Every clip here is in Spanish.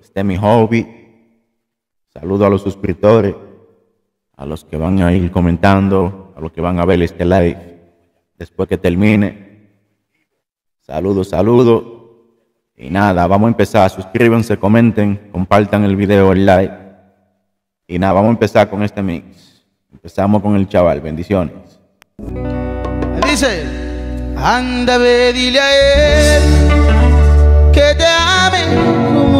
este es mi hobby. Saludo a los suscriptores, a los que van a ir comentando, a los que van a ver este live después que termine. Saludos, saludos. Y nada, vamos a empezar. Suscríbanse, comenten, compartan el video, el like. Y nada, vamos a empezar con este mix. Empezamos con el chaval. Bendiciones. Dice, anda, ve, dile a él que te ame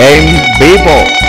and people.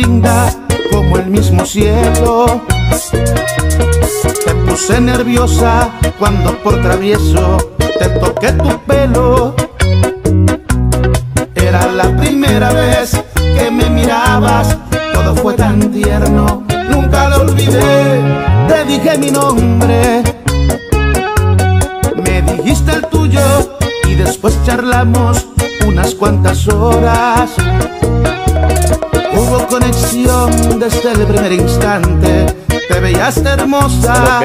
linda como el mismo cielo. Te puse nerviosa cuando por travieso te toqué tu pelo. Era la primera vez que me mirabas, todo fue tan tierno, nunca lo olvidé. Te dije mi nombre, me dijiste el tuyo y después charlamos unas cuantas horas desde el primer instante. Te veías hermosa.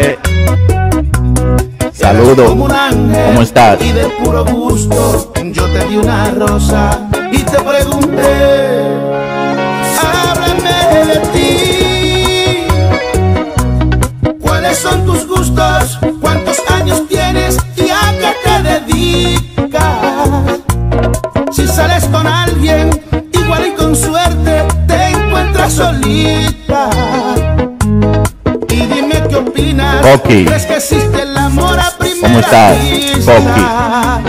Saludos. ¿Cómo estás? Y de puro gusto yo te di una rosa y te pregunté. Háblame de ti. ¿Cuáles son tus gustos? Solita. Y dime qué opinas. Coqui. ¿Crees que existe el amor a primera ¿Cómo estás, vista?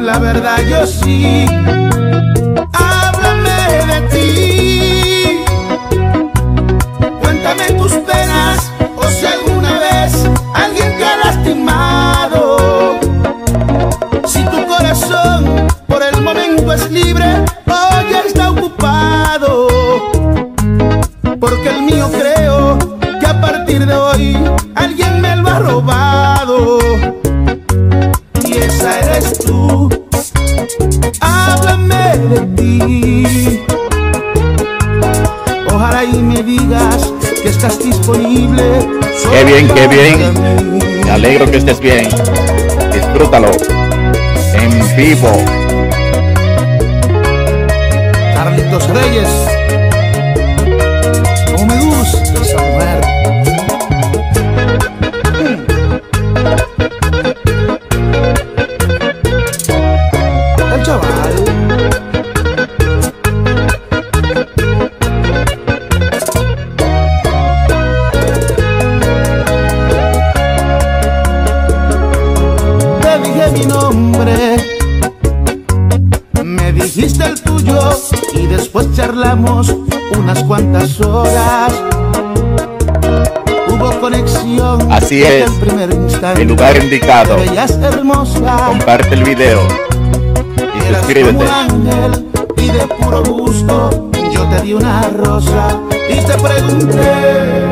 La verdad yo sí. Qué bien, qué bien. Me alegro que estés bien. Disfrútalo. En vivo. Carlitos Reyes. Cómo me esa mujer. Charlamos unas cuantas horas. Hubo conexión. Así es. El primer instante. El lugar indicado. Hermosa. Comparte el video. Y suscríbete. ángel y de puro gusto yo te di una rosa y te pregunté,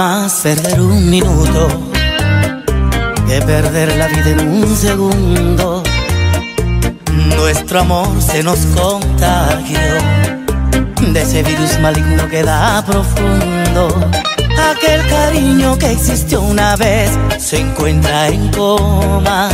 más perder un minuto que perder la vida en un segundo. Nuestro amor se nos contagió de ese virus maligno que da profundo. Aquel cariño que existió una vez se encuentra en coma.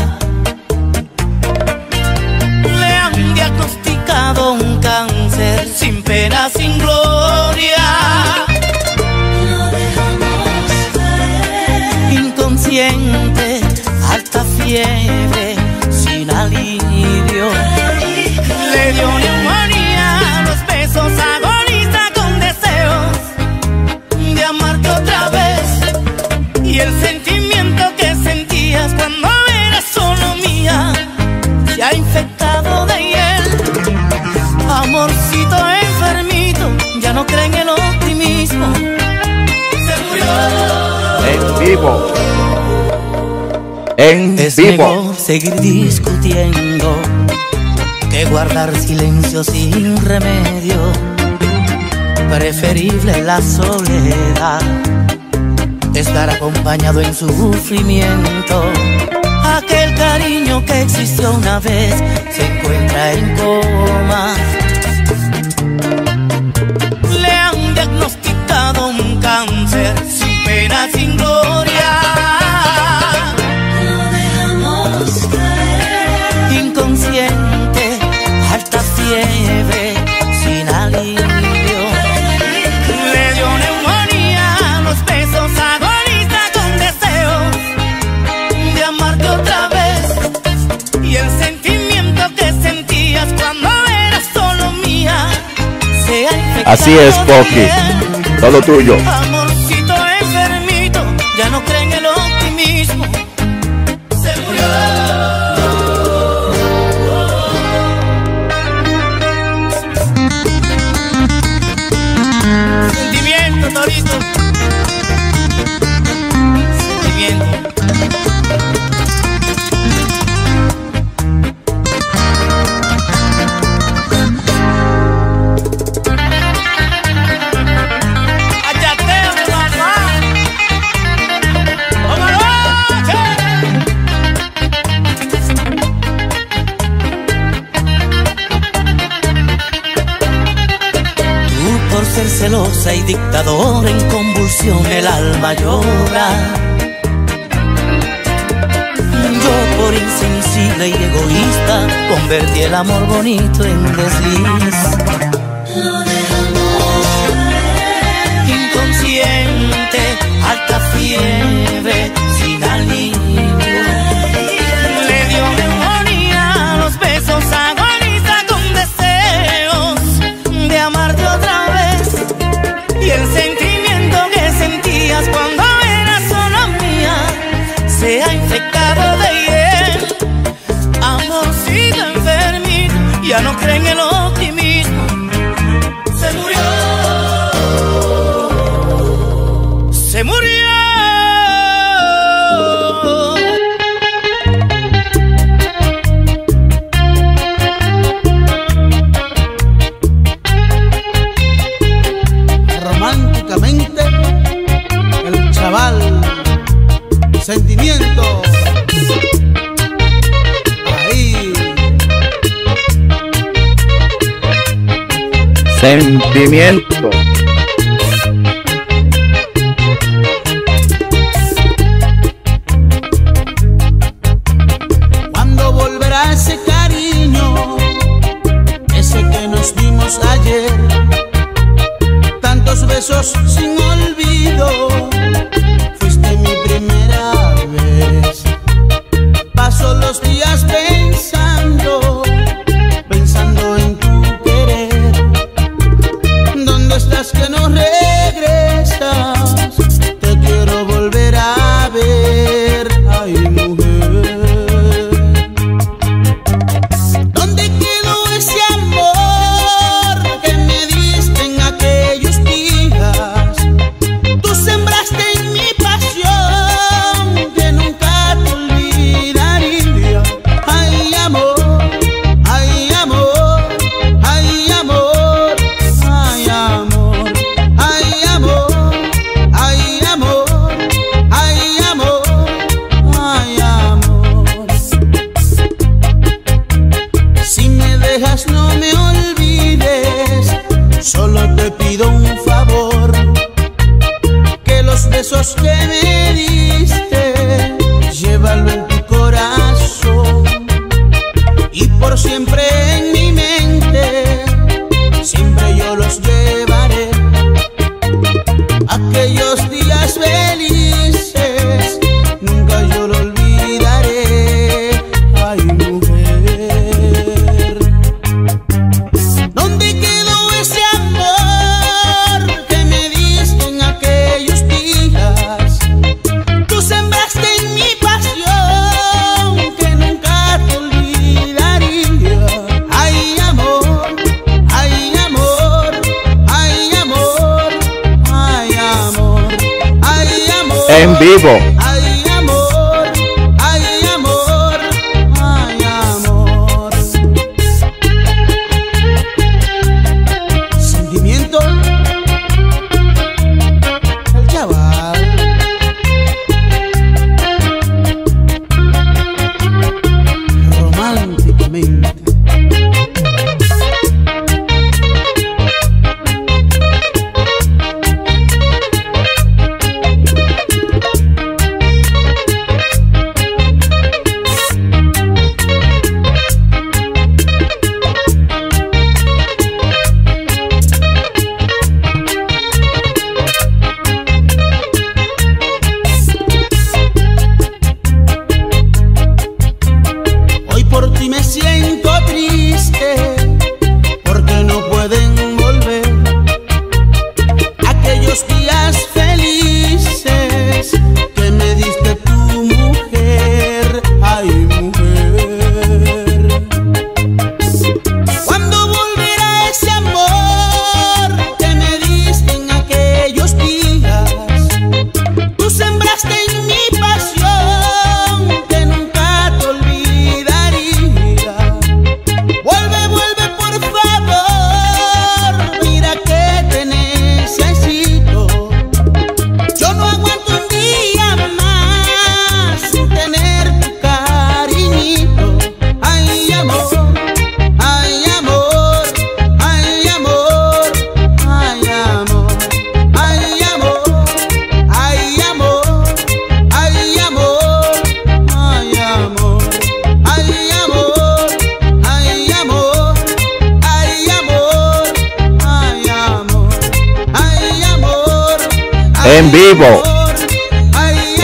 Vivo. seguir discutiendo que guardar silencio sin remedio. Preferible la soledad, estar acompañado en su sufrimiento. Aquel cariño que existió una vez se encuentra en coma. Le han diagnosticado un cáncer sin pena, sin gloria. Así es, Poki. Todo tuyo. Y dictador en convulsión, el alma llora. Yo por insensible y egoísta convertí el amor bonito en desliz. sentimiento.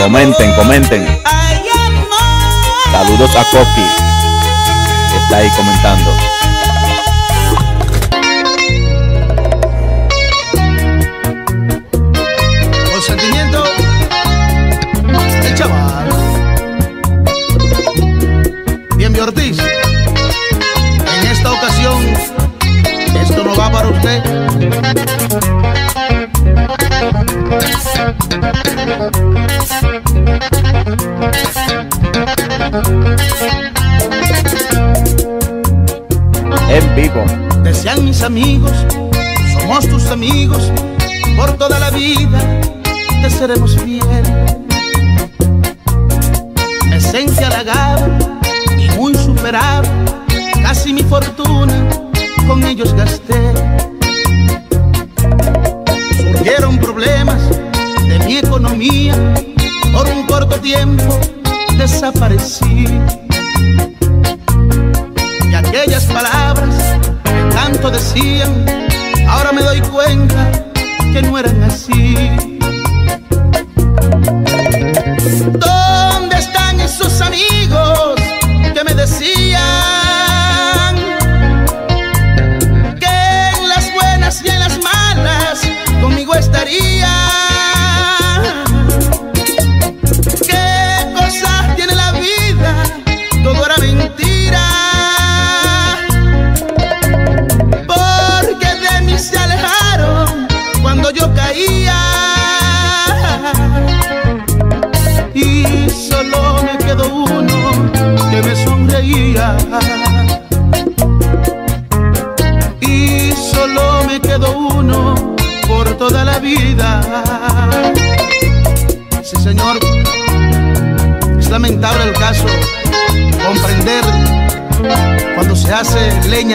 Comenten, comenten. Saludos a Coqui. Está ahí comentando. mis amigos, somos tus amigos, por toda la vida te seremos fiel. Me sentí halagado y muy superado, casi mi fortuna con ellos gasté.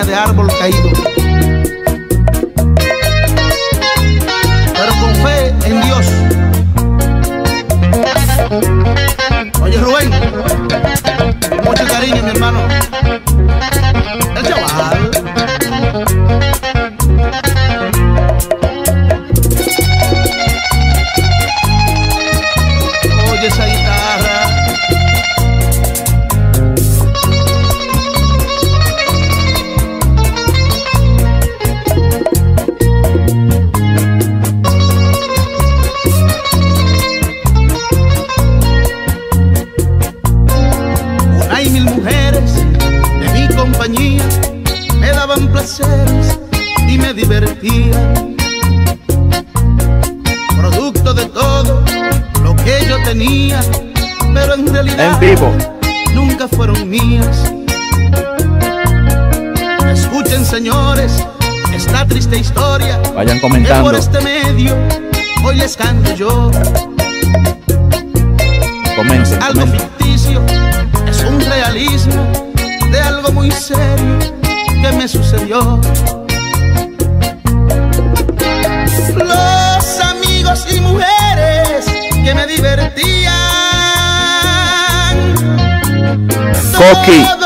de árbol caído. Por este medio, hoy les canto yo. Comente, algo ficticio, es un realismo de algo muy serio que me sucedió. Los amigos y mujeres que me divertían. Coqui.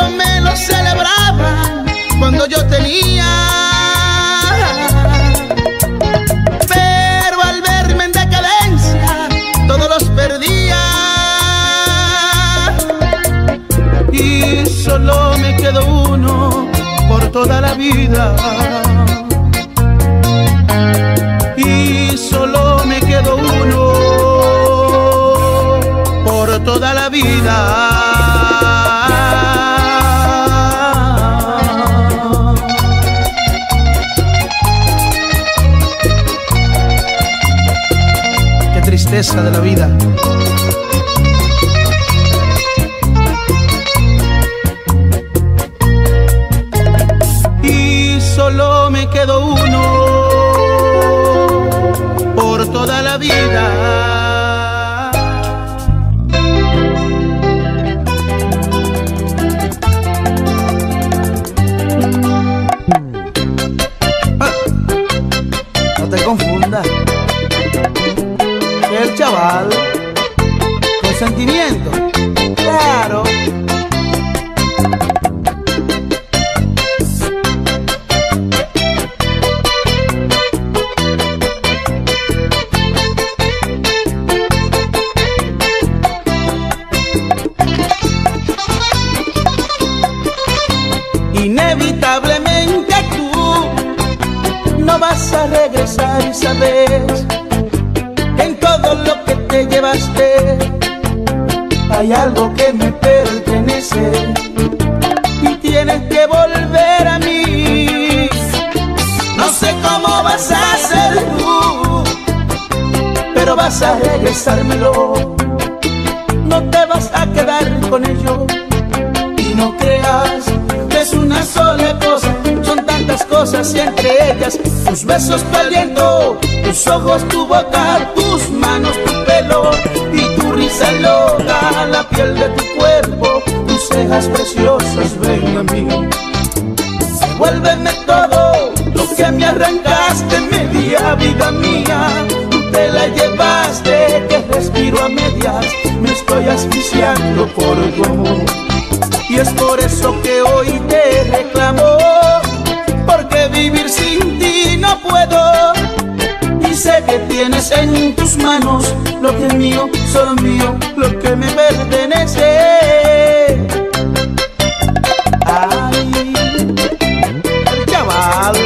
Vas a regresármelo. No te vas a quedar con ello y no creas que es una sola cosa. Son tantas cosas y entre ellas tus besos, tu aliento, tus ojos, tu boca, tus manos, tu pelo y tu risa loca, la piel de tu cuerpo, tus cejas preciosas, ven a mí. Vuélveme todo lo que me arrancaste, media vida mía. Te la llevaste, que respiro a medias, me estoy asfixiando por tu amor. Y es por eso que hoy te reclamo, porque vivir sin ti no puedo. Y sé que tienes en tus manos lo que es mío, solo mío, lo que me pertenece. Ay, chaval,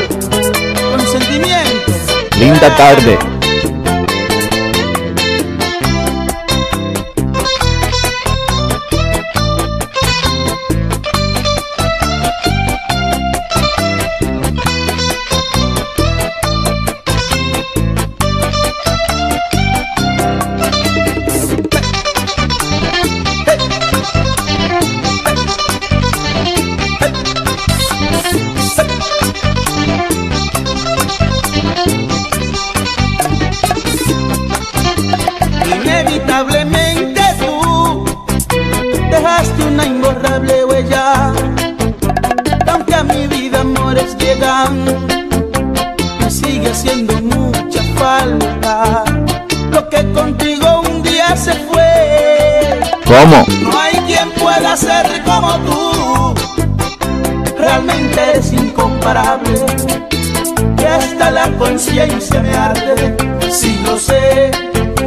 con sentimiento. Linda tarde. No hay quien pueda ser como tú. Realmente eres incomparable. Y hasta la conciencia me arde. Si lo sé,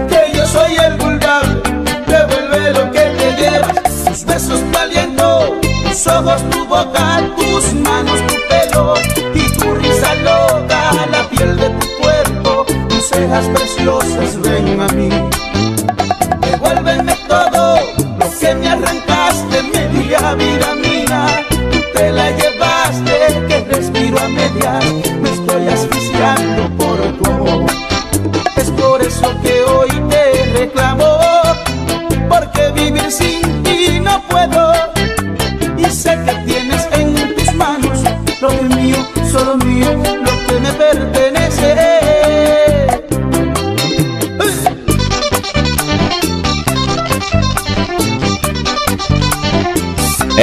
que yo soy el culpable. Devuelve lo que te llevas. Tus besos, tu aliento, tus ojos, tu boca, tus manos, tu pelo y tu risa loca, la piel de tu cuerpo, tus cejas preciosas, ven a mí.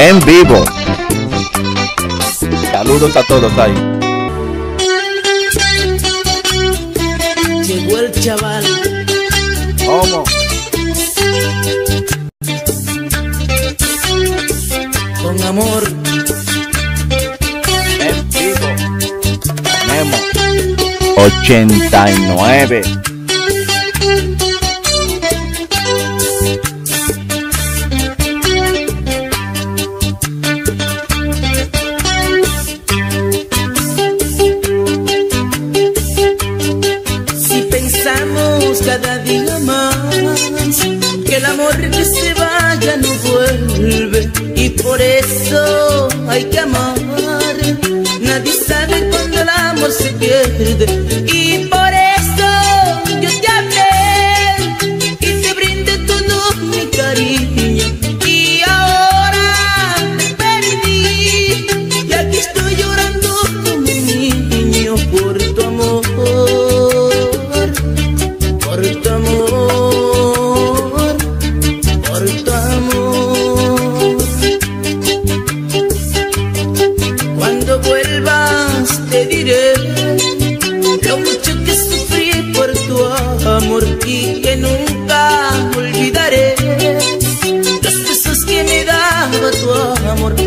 En vivo. Saludos a todos ahí. Llegó el chaval. ¿Cómo? con amor. En vivo. Tenemos 89. Amor,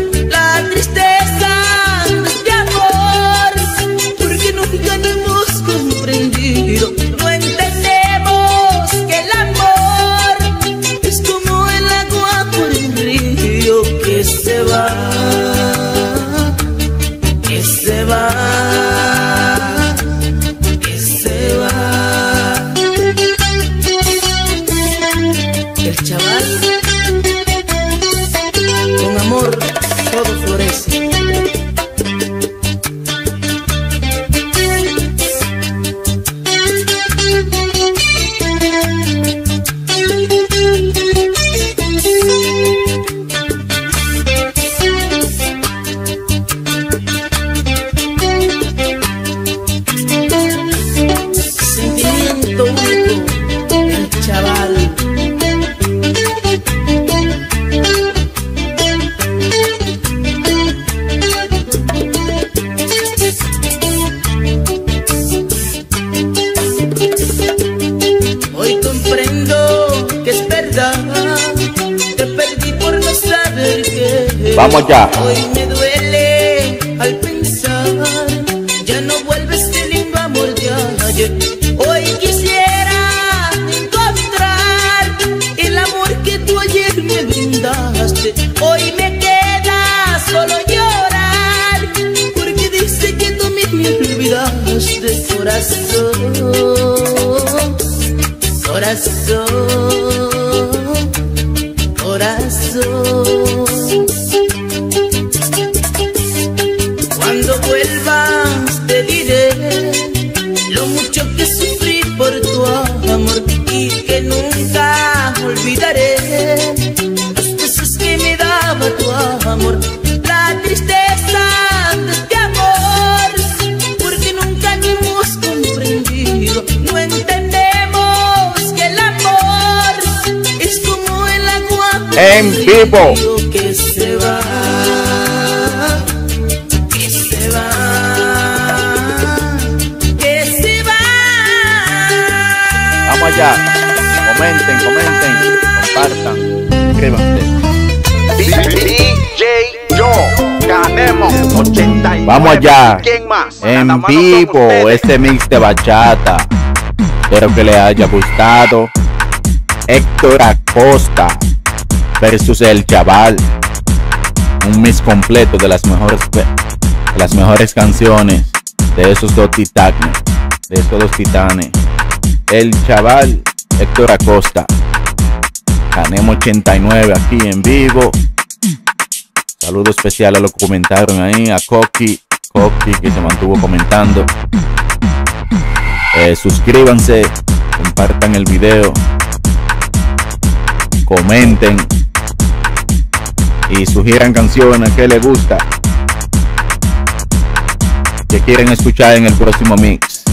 que es verdad. Te perdí por no saber que. Vamos ya. so En vivo. que se va que se va, que se va. Vamos allá. Comenten, comenten, compartan, suscríbanse. DJ Joe, ganemos 89. Vamos allá. ¿Quién más? En vivo, este mix de bachata. Espero que le haya gustado. Héctor Acosta versus el chaval. Un mix completo de las mejores, de las mejores canciones de esos dos titanes. De esos dos titanes. El chaval Héctor Acosta. Ganemos 89 aquí en vivo. Saludo especial a los que comentaron ahí, a Coqui, Coqui que se mantuvo comentando. Eh, suscríbanse, compartan el video, comenten y sugieran canciones que les gusta, que quieren escuchar en el próximo mix.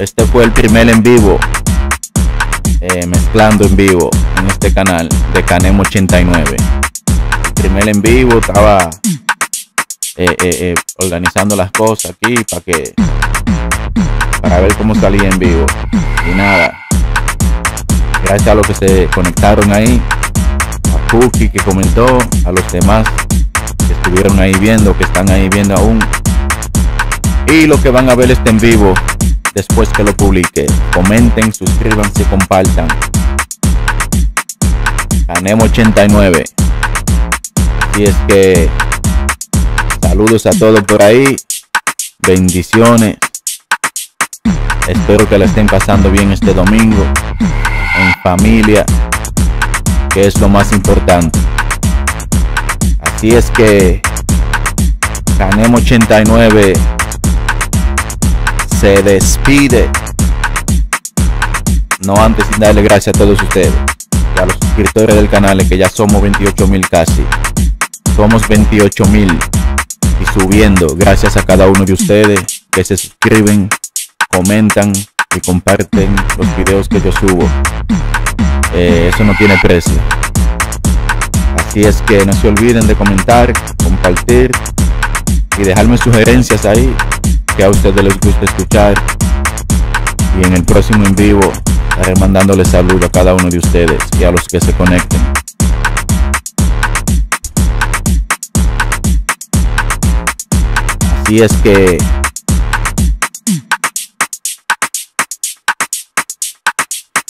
Este fue el primer en vivo, eh, mezclando en vivo en este canal de Canem 89 primer en vivo, estaba eh, eh, organizando las cosas aquí para que para ver cómo salía en vivo. Y nada, gracias a los que se conectaron ahí, Cookie que comentó, a los demás que estuvieron ahí viendo, que están ahí viendo aún, y los que van a ver este en vivo después que lo publique. Comenten, suscríbanse, compartan. Canem 89. Y es que saludos a todos por ahí. Bendiciones. Espero que la estén pasando bien este domingo. En familia. Que es lo más importante. Así es que Canem 89 se despide. No antes sin darle gracias a todos ustedes. Y a los suscriptores del canal que ya somos 28 mil casi somos 28 mil y subiendo gracias a cada uno de ustedes que se suscriben, comentan y comparten los videos que yo subo. Eh, eso no tiene precio. Así es que no se olviden de comentar, compartir y dejarme sugerencias ahí que a ustedes les gusta escuchar. Y en el próximo en vivo estaré mandándoles saludo a cada uno de ustedes y a los que se conecten. Así es que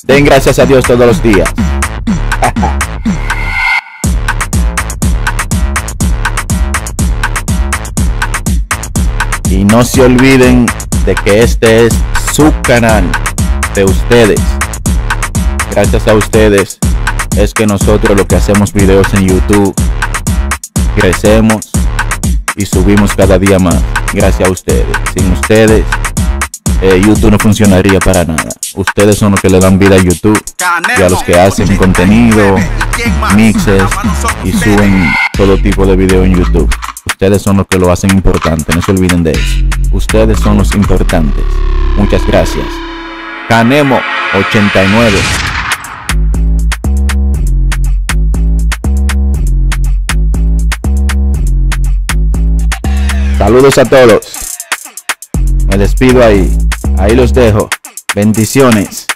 den gracias a Dios todos los días. y no se olviden de que este es su canal de ustedes. Gracias a ustedes es que nosotros lo que hacemos videos en YouTube crecemos y subimos cada día más. Gracias a ustedes. Sin ustedes, eh, YouTube no funcionaría para nada. Ustedes son los que le dan vida a YouTube y a los que hacen contenido, mixes y suben todo tipo de video en YouTube. Ustedes son los que lo hacen importante. No se olviden de eso. Ustedes son los importantes. Muchas gracias. Canemo 89. Saludos a todos. Me despido ahí. Ahí los dejo. Bendiciones.